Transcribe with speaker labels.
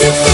Speaker 1: It's